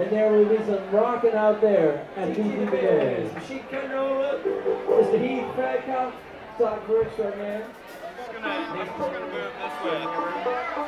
And there will be some rocking out there at Tiki PCBA. Bears, Machine Gun Nova, Mr. Heath Fredcott, Doc Brooks right now. Just gonna, just gonna move this way.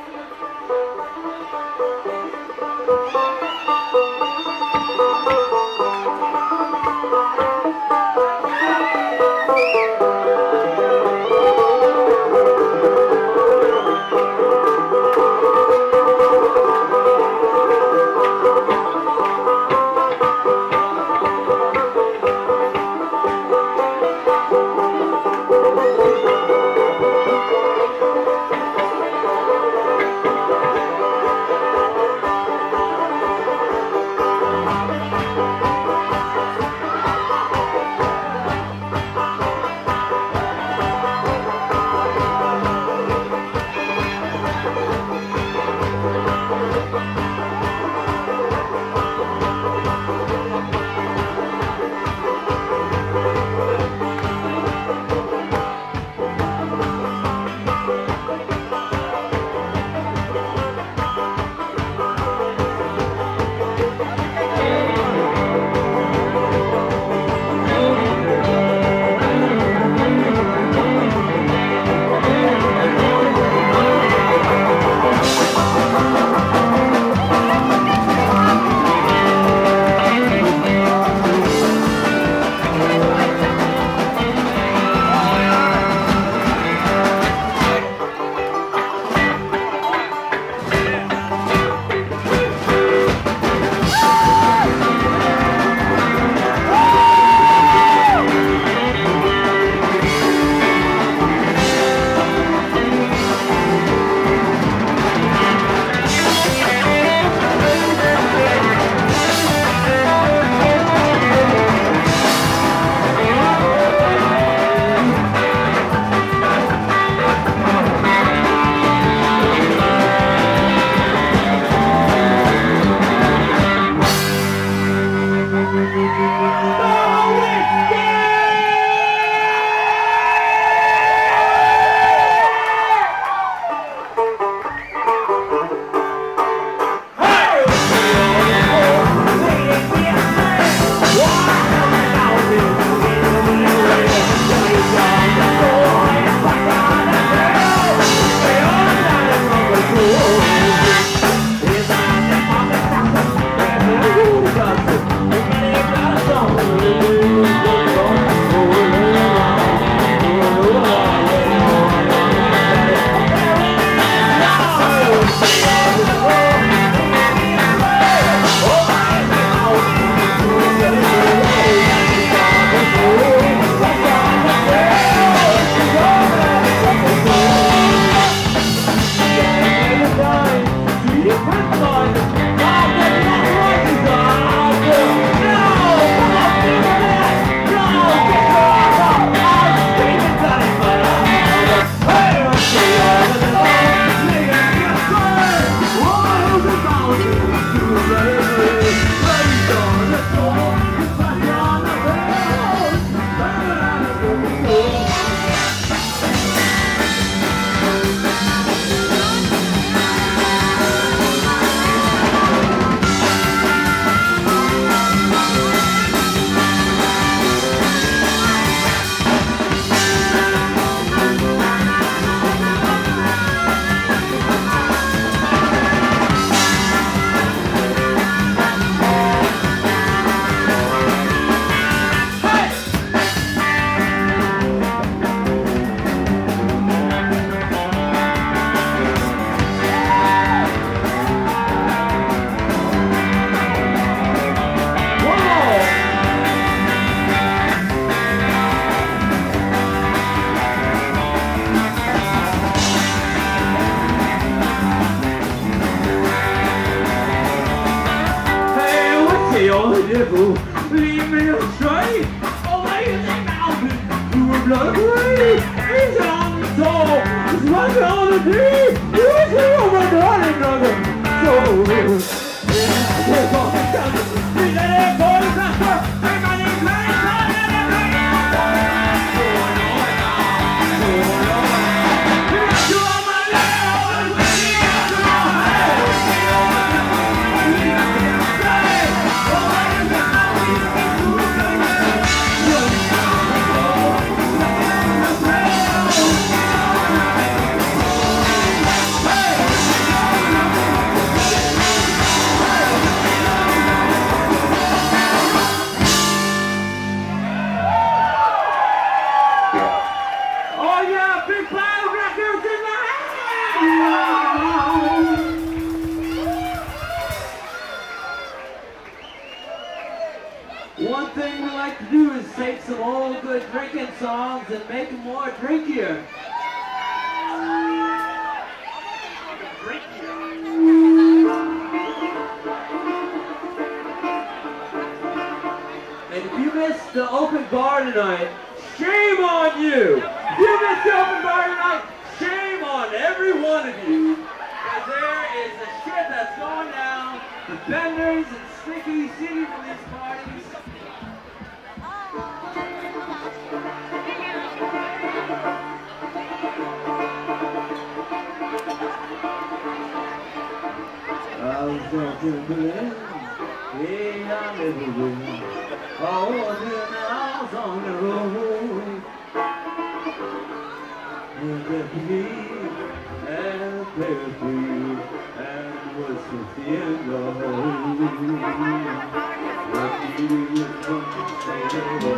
그 춤을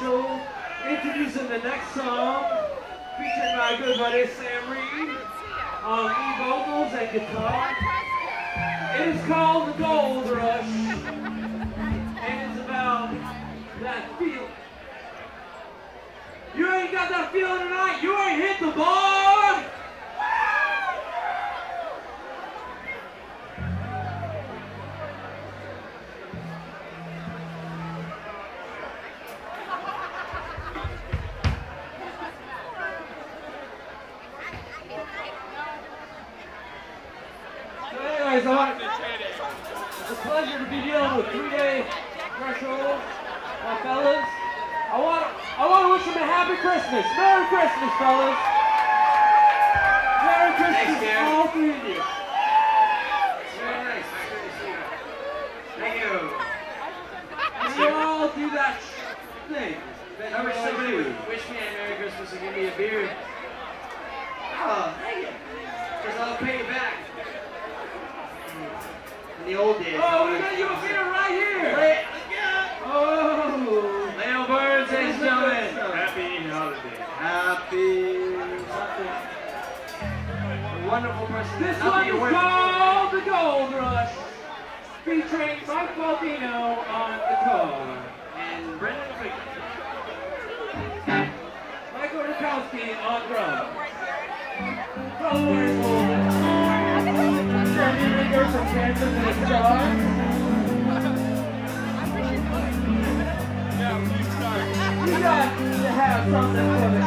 Marshall, introducing the next song, featuring my good buddy Sam Reed on um, lead vocals and guitar. It is called The Gold Rush, and it's about that feeling. You ain't got that feeling tonight, you ain't hit the ball! dancer with a. You got to have something for me.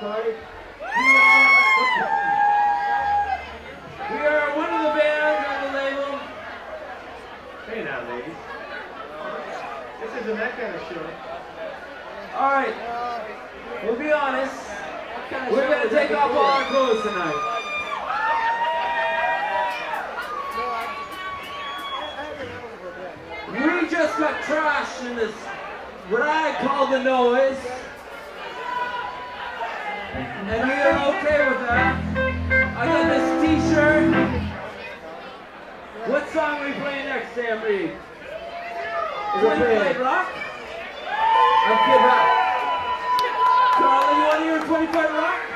We are, one of the bands on the label. Hey now, ladies. This isn't that kind of show. All right. We'll be honest. We're gonna take off all our clothes tonight. We just got trashed in this rag called the noise. Sam Reed. Is what, you played rock? I'm Kid Rock. Charlie, you want to hear a 25 rock?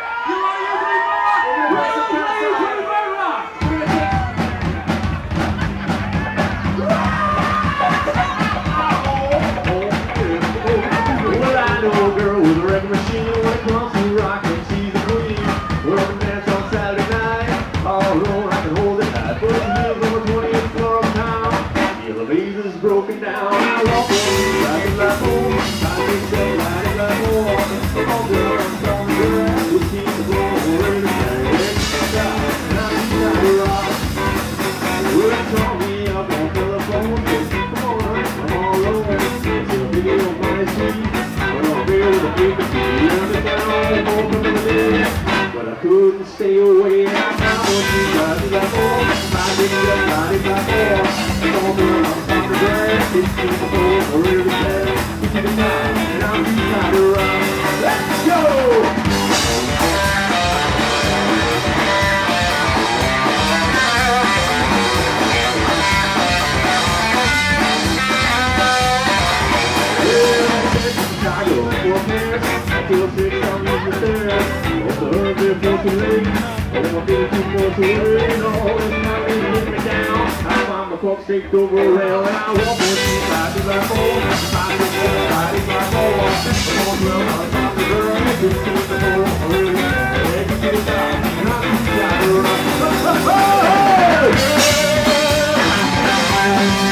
Couldn't stay away. And I found what you got to that boy. My baby, that body, my boy. Come on, girl, I'm from the grass. It's in the floor, or every day. It's in the night, and too tired to run. Let's go! I feel sick, I'm used to hit me down. I find my fuck staked over a. And I walk on of on, I'm top the girl. This is the four. I really take it to the top. And I'm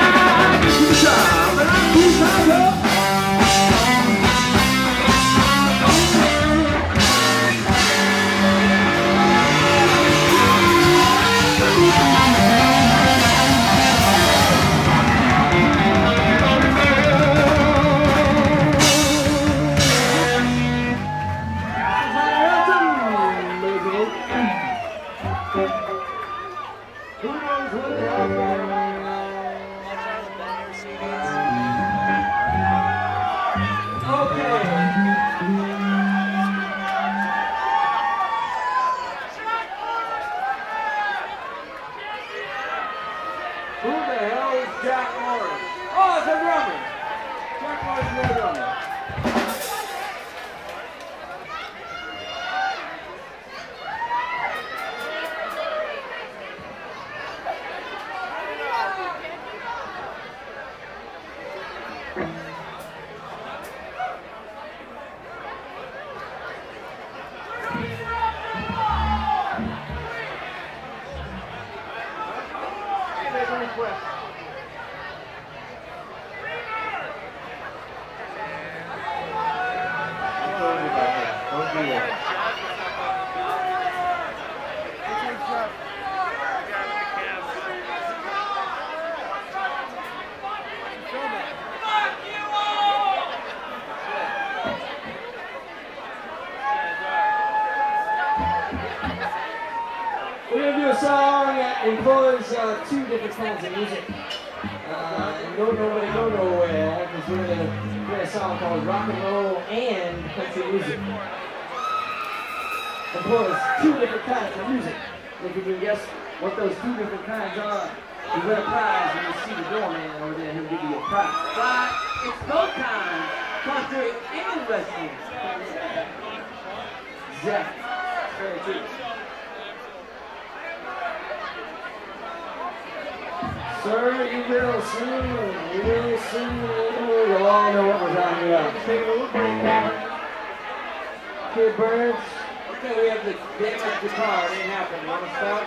uh, two different kinds of music. Uh, go nowhere, go nowhere, because we're gonna play a song called Rock and Roll and Country Music. Of course, two different kinds of music. If you can guess what those two different kinds are, you win a prize when you see the doorman over there, he'll give you a prize. But it's both kinds, country and western. Exactly. Very true. Sir, you will soon, you will soon, you'll all know what we're talking about. Take a little break now. Okay, birds. Okay, we have the damaged guitar. It ain't happening. You want to stop?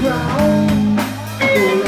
ground.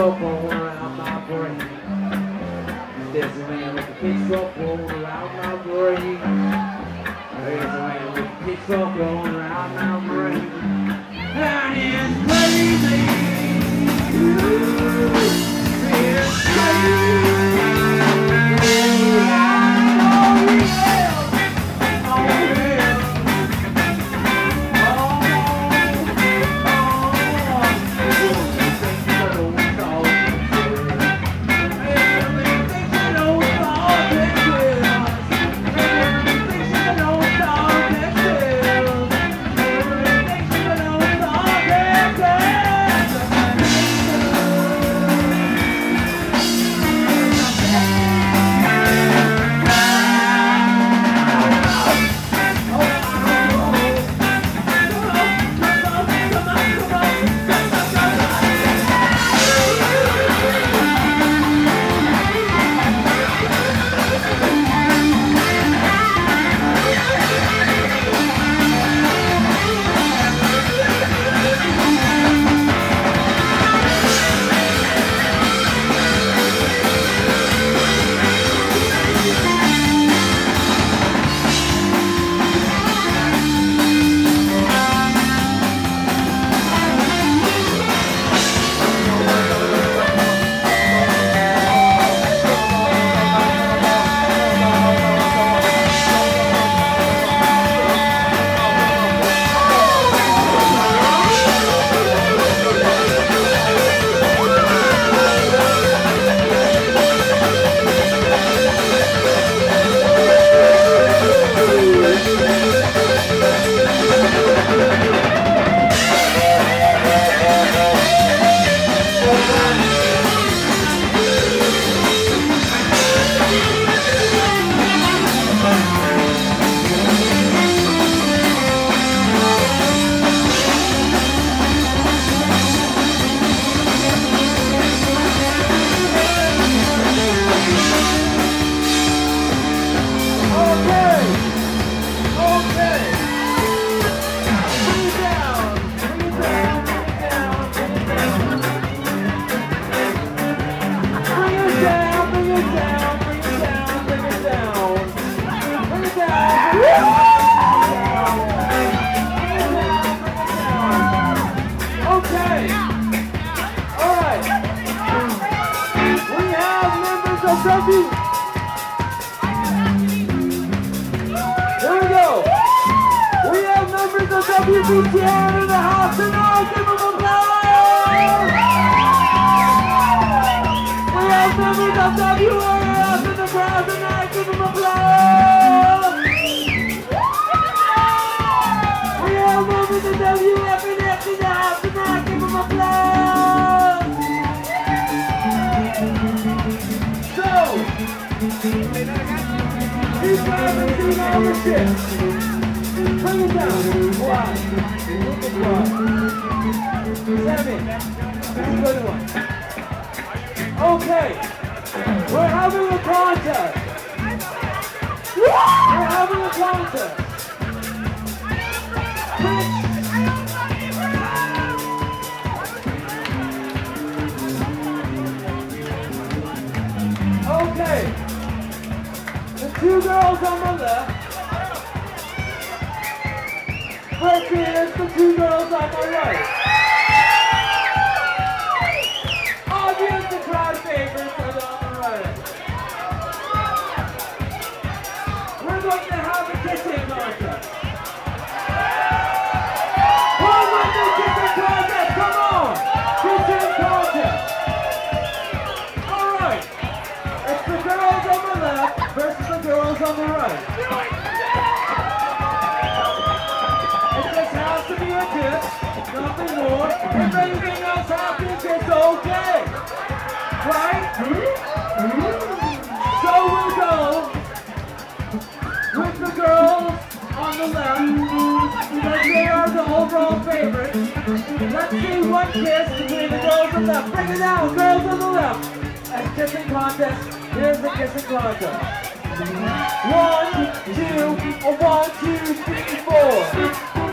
Jopo. We have the house tonight. Give. We the good one. Okay, we're having a contest. We're having a contest. Okay, the two girls on the left versus the two girls on my right. If anything else happens, it's okay. Right? So we'll go with the girls on the left because they are the overall favorites. Let's see what kiss between the girls on the left. Bring it down, girls on the left. A kissing contest. Here's the kissing contest. One, two, one, two, three, four.